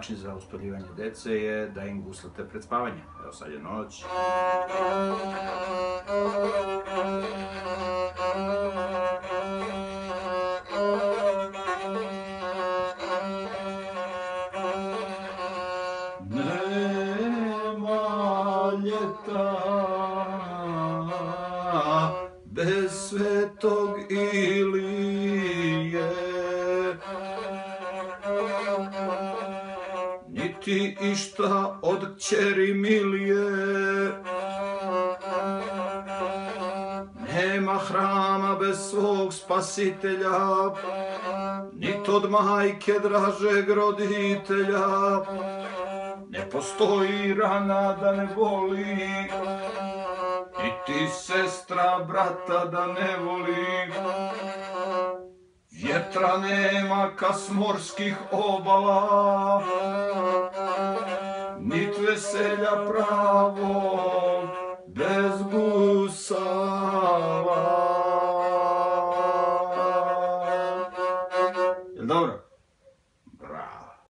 način za uspavljivanje dece je da im guslate pred spavanje. Evo sad je noć. Nema ljeta bez svetog ti išta od kćeri Milije. Nema hrama bez svog spasitelja, nit od majke dražeg roditelja. Ne postoji rana da ne voli, niti sestra brata da ne voli. Vjetra nema kas morskih obala, poselja pravo bez gusala. Dobro.